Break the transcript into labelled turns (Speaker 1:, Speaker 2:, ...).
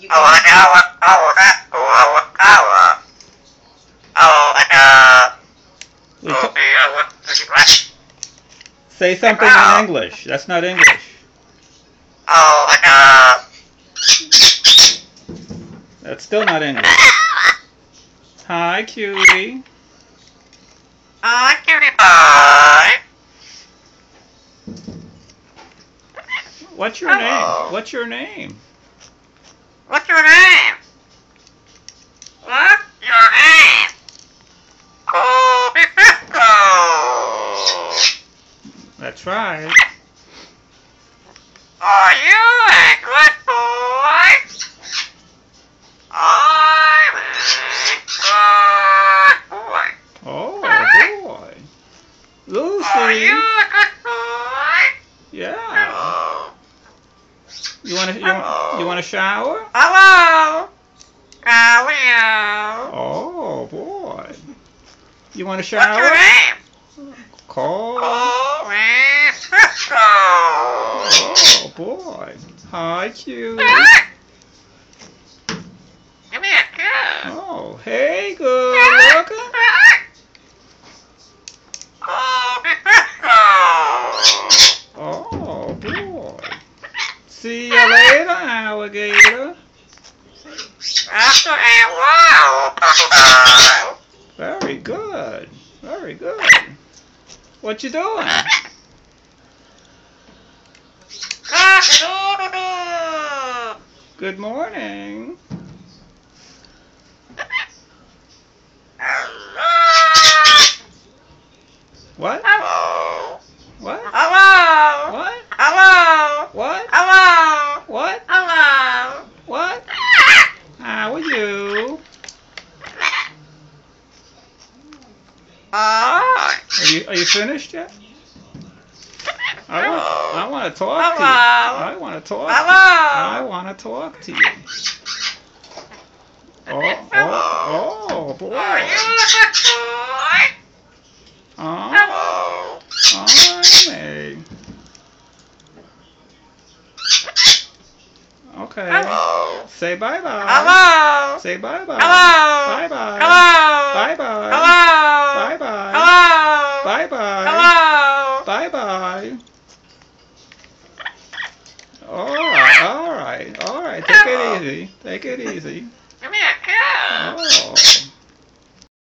Speaker 1: Oh, oh, oh, oh, oh, oh, uh,
Speaker 2: We
Speaker 1: oh,
Speaker 2: t-
Speaker 1: uh, what, what,
Speaker 2: say something in English. That's not English.
Speaker 1: oh, uh,
Speaker 2: That's still not English. Hi, cutie.
Speaker 1: oh, cutie pie.
Speaker 2: What's your
Speaker 1: Hello.
Speaker 2: name? What's your name?
Speaker 1: What's your name? What's your name? Kobe Fisco.
Speaker 2: That's right.
Speaker 1: Are you a oh, good boy? I'm a good boy.
Speaker 2: Oh boy.
Speaker 1: Are you
Speaker 2: Lucy.
Speaker 1: a good boy?
Speaker 2: Yeah.
Speaker 1: Hello.
Speaker 2: You want to you want, you want a shower?
Speaker 1: Hello. You?
Speaker 2: Oh boy. You want a shower? Call. Oh boy. Hi, cutie. Ah!
Speaker 1: Give me a.
Speaker 2: Oh, hey, good alligator.
Speaker 1: After a while,
Speaker 2: Very good. Very good. What you doing?
Speaker 1: Ah,
Speaker 2: good morning.
Speaker 1: Hello.
Speaker 2: What?
Speaker 1: Hello.
Speaker 2: What?
Speaker 1: Hello.
Speaker 2: What?
Speaker 1: Hello.
Speaker 2: What?
Speaker 1: Hello.
Speaker 2: What?
Speaker 1: Hello.
Speaker 2: What? How are you?
Speaker 1: Hi.
Speaker 2: Are you are you finished yet? I want I want to talk to you. I want to talk.
Speaker 1: Hello.
Speaker 2: To you. I want to talk to you. Oh oh oh boy.
Speaker 1: Are you a boy?
Speaker 2: Oh,
Speaker 1: Hello.
Speaker 2: Oh, I'm Okay. Say bye bye.
Speaker 1: Hello.
Speaker 2: Say bye bye. Bye bye. tá querido que isso aí.
Speaker 1: Tem que isso aí.
Speaker 2: Oh.